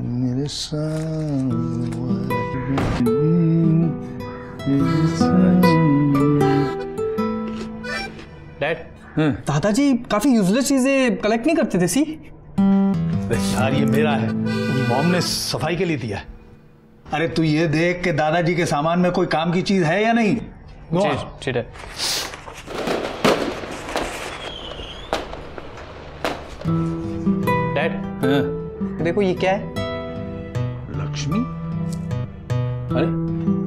मेरे डैड दादाजी काफ़ी यूजलेस चीज़ें कलेक्ट नहीं करते थे सी? यार ये मेरा है। मॉम ने सफ़ाई के लिए दिया है। अरे तू ये देख के दादाजी के सामान में कोई काम की चीज़ है या नहीं? On. जी डैड हाँ, देखो ये क्या है? लक्ष्मी? अरे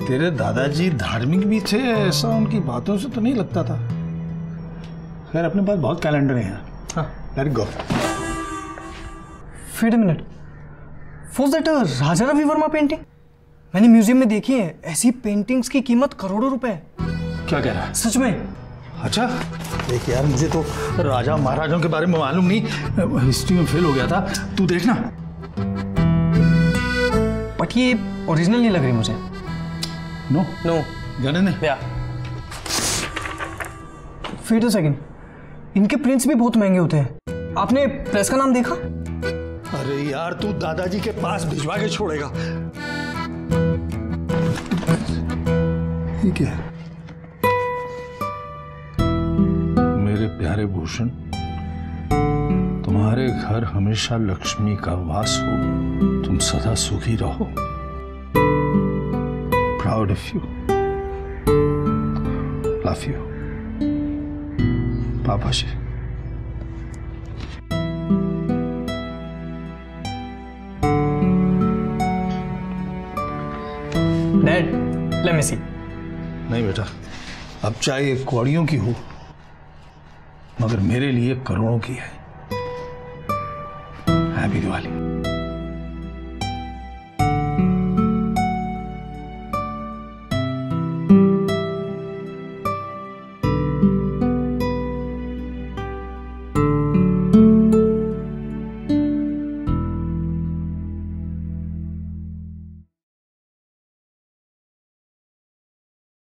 तेरे दादाजी धार्मिक भी थे ऐसा उनकी बातों से तो नहीं लगता था। खैर अपने पास बहुत कैलेंडर हैं। हाँ। Let go a minute was that Raja Ravi Varma painting मैंने म्यूज़ियम में देखी है ऐसी पेंटिंग्स की कीमत करोड़ों रुपए। है क्या कह रहा है? सच में। अच्छा देख यार मुझे तो राजा महाराजाओं के बारे में मालूम नहीं। हिस्ट्री में फेल हो गया था। तू देखना। बट ये ओरिजिनल नहीं लग रही मुझे। नो नो जाने ने या वेट अ सेकंड इनके प्रिंट्स भी बहुत महँगे होते हैं। आपने प्रेस का नाम देखा? अरे यार तू दादाजी के पास भिजवा के छोड़ेगा। ठीक है? मेरे प्यारे भूषण तुम्हारे घर हमेशा लक्ष्मी का वास हो। तुम सदा सुखी रहो। Proud of you love you पापा जी डैड लेट मी सी नहीं बेटा अब चाहे कौड़ियों की हो मगर मेरे लिए करोड़ों की है। हैप्पी दिवाली